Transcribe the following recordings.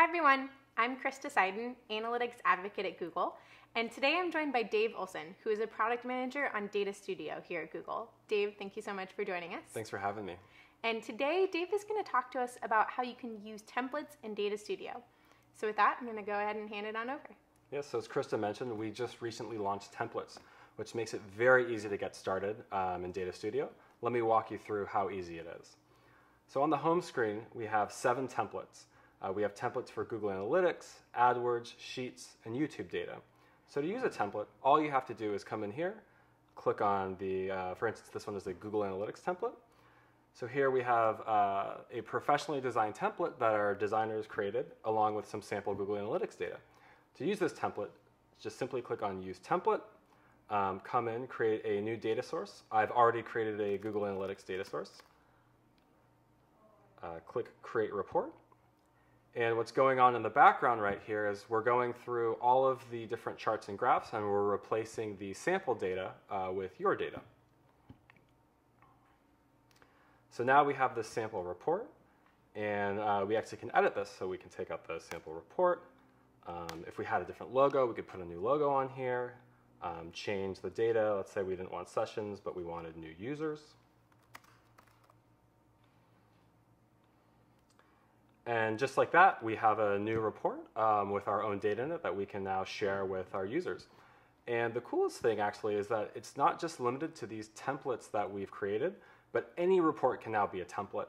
Hi everyone, I'm Krista Seiden, Analytics Advocate at Google, and today I'm joined by Dave Olson, who is a Product Manager on Data Studio here at Google. Dave, thank you so much for joining us. Thanks for having me. And today, Dave is going to talk to us about how you can use templates in Data Studio. So with that, I'm going to go ahead and hand it on over. Yes, so as Krista mentioned, we just recently launched templates, which makes it very easy to get started um, in Data Studio. Let me walk you through how easy it is. So on the home screen, we have seven templates. Uh, we have templates for Google Analytics, AdWords, Sheets, and YouTube data. So to use a template, all you have to do is come in here, click on the, uh, for instance, this one is the Google Analytics template. So here we have uh, a professionally designed template that our designers created along with some sample Google Analytics data. To use this template, just simply click on Use Template, um, come in, create a new data source. I've already created a Google Analytics data source. Uh, click Create Report. And what's going on in the background right here is we're going through all of the different charts and graphs and we're replacing the sample data uh, with your data. So now we have this sample report and uh, we actually can edit this so we can take out the sample report. Um, if we had a different logo, we could put a new logo on here, um, change the data. Let's say we didn't want sessions, but we wanted new users. And just like that, we have a new report um, with our own data in it that we can now share with our users. And the coolest thing actually is that it's not just limited to these templates that we've created, but any report can now be a template.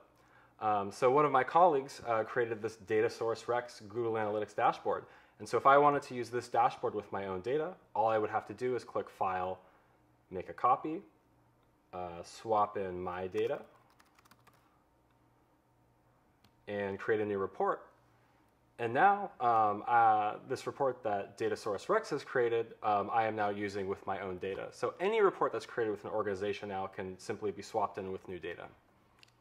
Um, so one of my colleagues uh, created this Data Sourcerer Google Analytics dashboard. And so if I wanted to use this dashboard with my own data, all I would have to do is click File, make a copy, uh, swap in my data, and create a new report. And now, um, uh, this report that Data Sourcerer has created, um, I am now using with my own data. So any report that's created with an organization now can simply be swapped in with new data.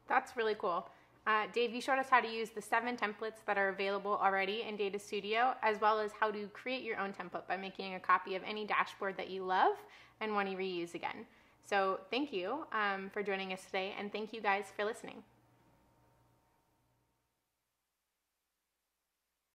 That's really cool. Uh, Dave, you showed us how to use the seven templates that are available already in Data Studio, as well as how to create your own template by making a copy of any dashboard that you love and want to reuse again. So thank you um, for joining us today, and thank you guys for listening.